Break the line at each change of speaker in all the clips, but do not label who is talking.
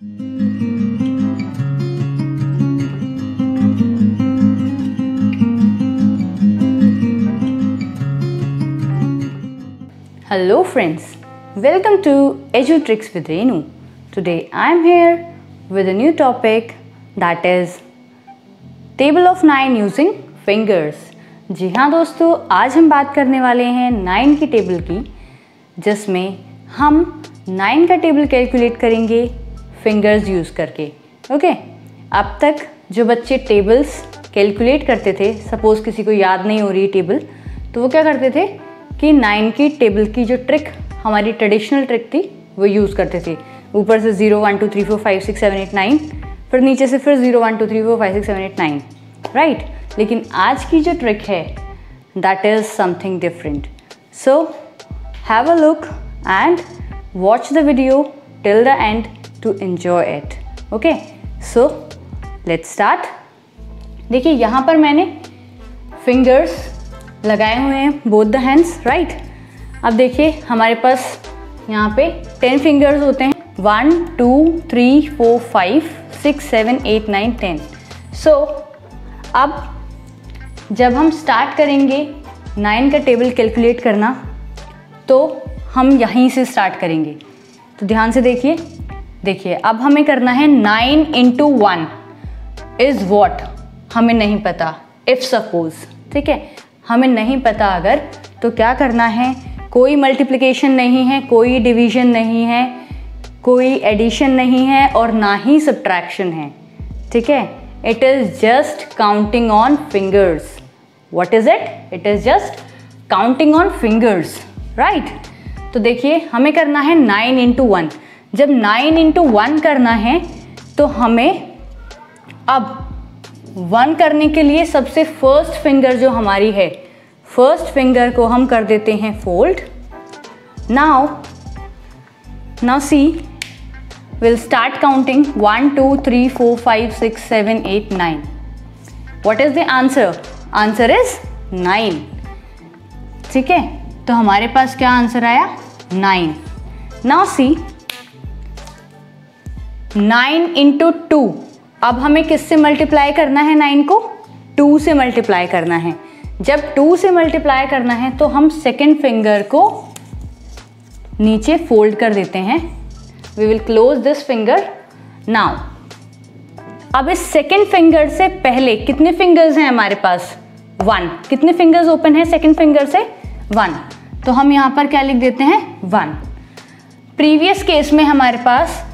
Hello friends, welcome to EduTricks with Renu. Today I am here with a new topic that is table of nine using fingers. जी हाँ दोस्तों आज हम बात करने वाले हैं नाइन की टेबल की जिसमें हम नाइन का टेबल कैलकुलेट करेंगे फिंगर्स यूज़ करके ओके अब तक जो बच्चे टेबल्स कैलकुलेट करते थे सपोज़ किसी को याद नहीं हो रही टेबल तो वो क्या करते थे कि नाइन की टेबल की जो ट्रिक हमारी ट्रेडिशनल ट्रिक थी, वो यूज़ करते थे। ऊपर से zero one two three four five six seven eight nine फिर नीचे से फिर zero one two three four five six seven eight nine right लेकिन आज की जो ट्रिक है that is something different so have a look and watch the video till the end to enjoy it okay so let's start देखिए, यहाँ पर मैंने fingers लगाए हुए हैं बोथ द हैंड्स राइट अब देखिए, हमारे पास यहाँ पे टेन फिंगर्स होते हैं. One two three four five six seven eight nine ten so अब जब हम स्टार्ट करेंगे नाइन का टेबल कैलकुलेट करना तो हम यहीं से स्टार्ट करेंगे. तो ध्यान से देखिए देखिए, अब हमें करना है nine into one is what हमें नहीं पता। इफ़ सपोज़ ठीक है? हमें नहीं पता अगर तो क्या करना है? कोई मल्टीप्लिकेशन नहीं है, कोई डिवीज़न नहीं है, कोई एडिशन नहीं है और ना ही सब्ट्रैक्शन है। ठीक है? It is just counting on fingers what is it it is just counting on fingers right तो देखिए, हमें करना है नाइन इंटू वन जब नाइन इंटू वन करना है तो हमें अब वन करने के लिए सबसे फ़र्स्ट फिंगर जो हमारी है फ़र्स्ट फिंगर को हम कर देते हैं fold now now see will start counting one two three four five six seven eight nine what is the answer answer is nine ठीक है? तो हमारे पास क्या आंसर आया? Nine now see nine into two अब हमें किससे मल्टीप्लाई करना है नाइन को? टू से मल्टीप्लाई करना है। जब टू से मल्टीप्लाई करना है तो हम सेकेंड फिंगर को नीचे फोल्ड कर देते हैं। We will close this finger now अब इस सेकेंड फिंगर से पहले कितने फिंगर्स हैं हमारे पास? वन कितने फिंगर्स ओपन है सेकेंड फिंगर से? वन तो हम यहाँ पर क्या लिख देते हैं? वन प्रीवियस केस में हमारे पास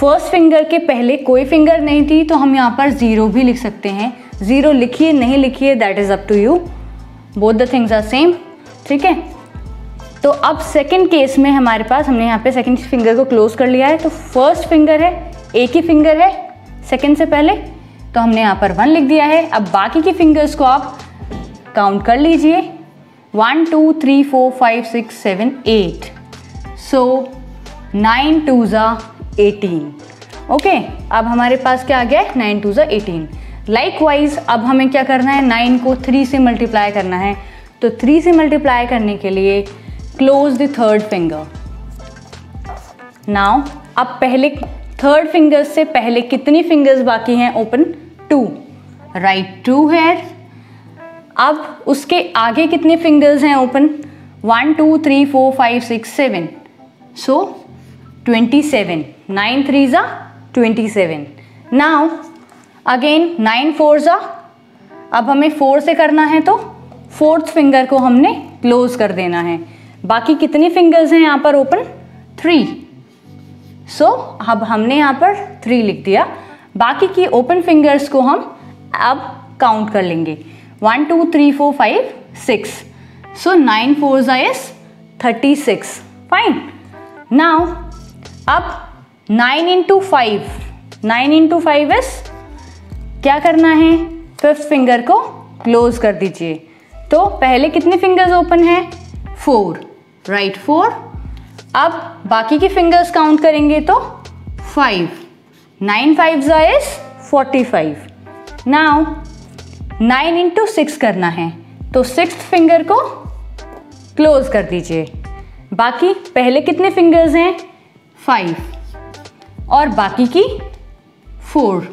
फ़र्स्ट फिंगर के पहले कोई फिंगर नहीं थी तो हम यहाँ पर ज़ीरो भी लिख सकते हैं। ज़ीरो लिखिए, नहीं लिखिए that is up to you both the things are same ठीक है? तो अब सेकेंड केस में हमारे पास, हमने यहाँ पे सेकेंड फिंगर को क्लोज कर लिया है तो फ़र्स्ट फिंगर है, एक ही फिंगर है सेकेंड से पहले तो हमने यहाँ पर वन लिख दिया है। अब बाकी की फिंगर्स को आप काउंट कर लीजिए। One two three four five six seven eight so nine two ज़ा एटीन ओके अब हमारे पास क्या आ गया है? नाइन टू ज़ा एटीन लाइक वाइज अब हमें क्या करना है? नाइन को थ्री से मल्टीप्लाई करना है. तो थ्री से मल्टीप्लाई करने के लिए close the third finger now अब पहले थर्ड फिंगर से पहले कितनी फिंगर्स बाकी हैं? ओपन टू राइट टू है. अब उसके आगे कितने फिंगर्स हैं? Open one two three four five six seven so twenty seven nine three ज़ा twenty seven. Now again nine four ज़ा अब हमें फोर से करना है तो फोर्थ फिंगर को हमने क्लोज कर देना है। बाकी कितनी फिंगर्स हैं यहाँ पर ओपन? थ्री। सो अब हमने यहाँ पर थ्री लिख दिया। बाकी की ओपन फिंगर्स को हम अब काउंट कर लेंगे। One two three four five six so nine four ज़ा is thirty six fine now अब nine into five nine into five is क्या करना है? फिफ्थ फिंगर को क्लोज कर दीजिए। तो पहले कितने फिंगर्स ओपन है? फोर राइट फोर अब बाकी की फिंगर्स काउंट करेंगे तो फाइव नाइन फाइव ज़ा is forty five now nine into six करना है। तो सिक्स फिंगर को क्लोज कर दीजिए। बाकी पहले कितने फिंगर्स हैं? फाइव और बाकी की फोर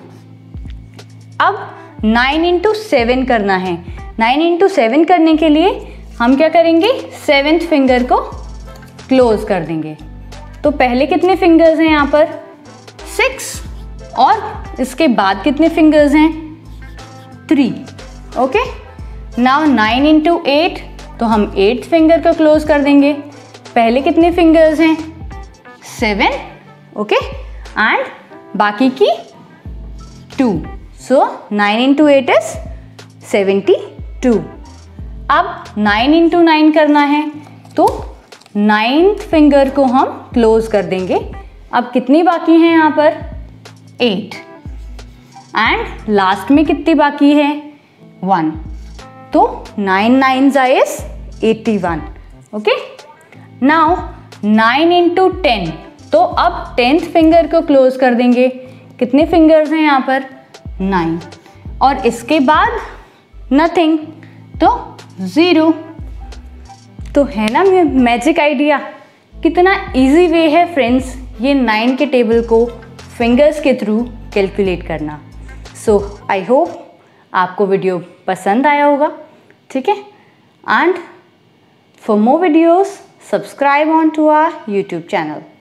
अब नाइन इंटू सेवन करना है. नाइन इंटू सेवन करने के लिए हम क्या करेंगे? सेवेंथ फिंगर को क्लोज कर देंगे. तो पहले कितने फिंगर्स हैं यहाँ पर? सिक्स और इसके बाद कितने फिंगर्स हैं? Three okay now nine into eight तो हम एट फिंगर को क्लोज कर देंगे. पहले कितने फिंगर्स हैं? सेवन ओके एंड बाकी की two so nine into eight is seventy two अब नाइन इंटू नाइन करना है तो नाइन्थ फिंगर को हम क्लोज कर देंगे। अब कितनी बाकी हैं यहाँ पर? एट एंड लास्ट में कितनी बाकी है? वन तो nine nine जाइज eighty one okay now nine into ten तो अब टेंथ फिंगर को क्लोज कर देंगे। कितने फिंगर्स हैं यहाँ पर? नाइन और इसके बाद नथिंग तो ज़ीरो तो है ना मैजिक आइडिया कितना इजी वे है फ्रेंड्स ये नाइन के टेबल को फिंगर्स के थ्रू कैलकुलेट करना। सो आई होप आपको वीडियो पसंद आया होगा। ठीक है? And for more videos subscribe on to our YouTube channel